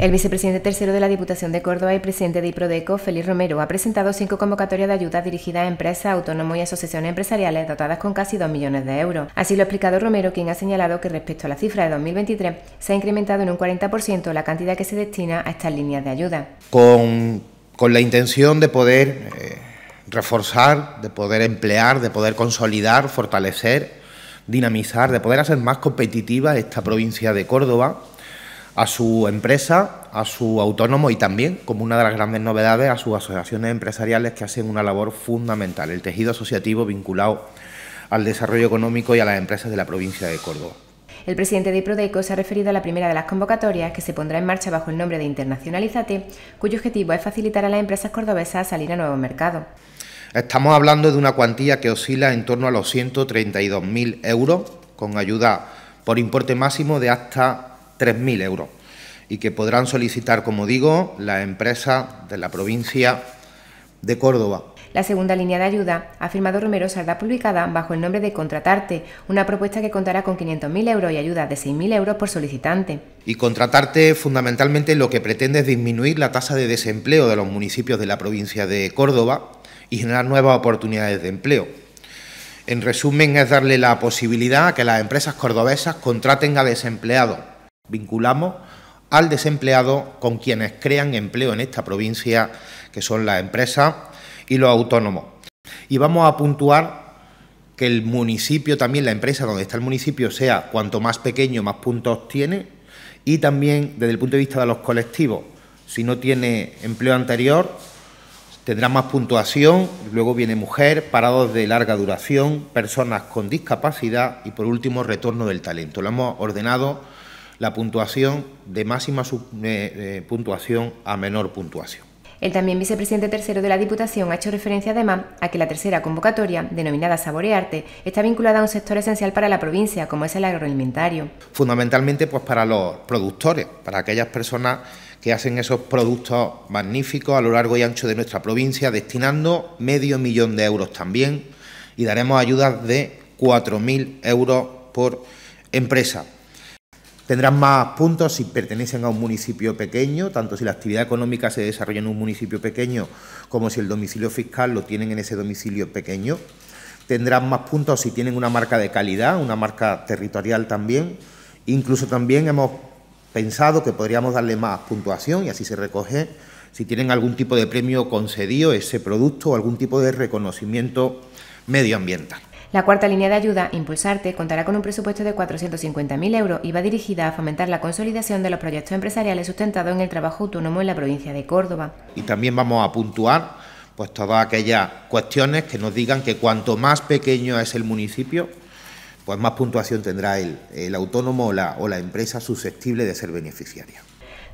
El vicepresidente tercero de la Diputación de Córdoba y presidente de IPRODECO, Félix Romero, ha presentado cinco convocatorias de ayuda dirigidas a empresas, autónomos y asociaciones empresariales dotadas con casi 2 millones de euros. Así lo ha explicado Romero, quien ha señalado que respecto a la cifra de 2023 se ha incrementado en un 40% la cantidad que se destina a estas líneas de ayuda. Con, la intención de poder eh, reforzar, de poder emplear, de poder consolidar, fortalecer, dinamizar, de poder hacer más competitiva esta provincia de Córdoba a su empresa, a su autónomo y también, como una de las grandes novedades, a sus asociaciones empresariales que hacen una labor fundamental, el tejido asociativo vinculado al desarrollo económico y a las empresas de la provincia de Córdoba. El presidente de Iprodeco se ha referido a la primera de las convocatorias que se pondrá en marcha bajo el nombre de Internacionalízate, cuyo objetivo es facilitar a las empresas cordobesas a salir a nuevos mercados. Estamos hablando de una cuantía que oscila en torno a los 132.000 euros, con ayuda por importe máximo de hasta 3.000 euros y que podrán solicitar, como digo, las empresas de la provincia de Córdoba. La segunda línea de ayuda, ha firmado Romero, saldrá publicada bajo el nombre de Contratarte, una propuesta que contará con 500.000 euros y ayuda de 6.000 euros por solicitante. Y Contratarte fundamentalmente lo que pretende es disminuir la tasa de desempleo de los municipios de la provincia de Córdoba y generar nuevas oportunidades de empleo. En resumen, es darle la posibilidad a que las empresas cordobesas contraten a desempleados vinculamos al desempleado con quienes crean empleo en esta provincia, que son las empresas y los autónomos. Y vamos a puntuar que el municipio, también la empresa donde está el municipio, sea cuanto más pequeño, más puntos tiene, y también desde el punto de vista de los colectivos, si no tiene empleo anterior, tendrá más puntuación, luego viene mujer, parados de larga duración, personas con discapacidad y por último retorno del talento. Lo hemos ordenado la puntuación de máxima eh, eh, puntuación a menor puntuación. El también vicepresidente tercero de la Diputación ha hecho referencia además a que la tercera convocatoria, denominada Saborearte, está vinculada a un sector esencial para la provincia, como es el agroalimentario. Fundamentalmente pues para los productores, para aquellas personas que hacen esos productos magníficos a lo largo y ancho de nuestra provincia, destinando medio millón de euros también y daremos ayudas de 4.000 euros por empresa. Tendrán más puntos si pertenecen a un municipio pequeño, tanto si la actividad económica se desarrolla en un municipio pequeño como si el domicilio fiscal lo tienen en ese domicilio pequeño. Tendrán más puntos si tienen una marca de calidad, una marca territorial también. Incluso también hemos pensado que podríamos darle más puntuación y así se recoge si tienen algún tipo de premio concedido ese producto o algún tipo de reconocimiento medioambiental. La cuarta línea de ayuda, Impulsarte, contará con un presupuesto de 450.000 euros y va dirigida a fomentar la consolidación de los proyectos empresariales sustentados en el trabajo autónomo en la provincia de Córdoba. Y también vamos a puntuar pues todas aquellas cuestiones que nos digan que cuanto más pequeño es el municipio, pues más puntuación tendrá el, autónomo o la, o la empresa susceptible de ser beneficiaria.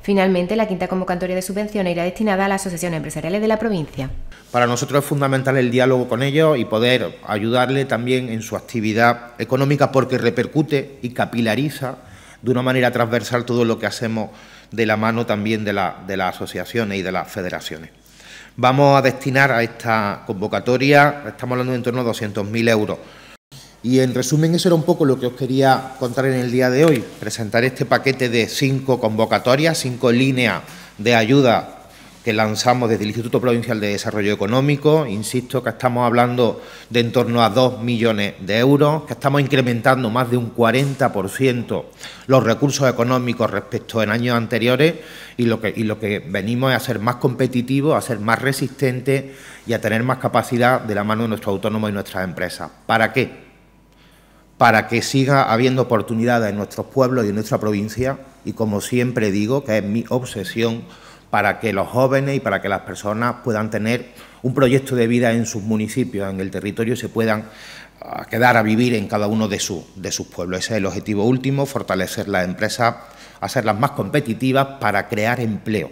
Finalmente, la quinta convocatoria de subvenciones irá destinada a las asociaciones empresariales de la provincia. Para nosotros es fundamental el diálogo con ellos y poder ayudarle también en su actividad económica porque repercute y capilariza de una manera transversal todo lo que hacemos de la mano también de, de las asociaciones y de las federaciones. Vamos a destinar a esta convocatoria, estamos hablando de en torno a 200.000 euros. Y en resumen, eso era un poco lo que os quería contar en el día de hoy, presentar este paquete de cinco convocatorias, cinco líneas de ayuda que lanzamos desde el Instituto Provincial de Desarrollo Económico. Insisto que estamos hablando de en torno a dos millones de euros, que estamos incrementando más de un 40% los recursos económicos respecto en años anteriores y lo que, y lo que venimos es a ser más competitivos, a ser más resistentes y a tener más capacidad de la mano de nuestros autónomos y nuestras empresas. ¿Para qué? Para que siga habiendo oportunidades en nuestros pueblos y en nuestra provincia y como siempre digo, que es mi obsesión, para que los jóvenes y para que las personas puedan tener un proyecto de vida en sus municipios, en el territorio, y se puedan ah, quedar a vivir en cada uno de, de sus pueblos. Ese es el objetivo último, fortalecer las empresas, hacerlas más competitivas para crear empleo.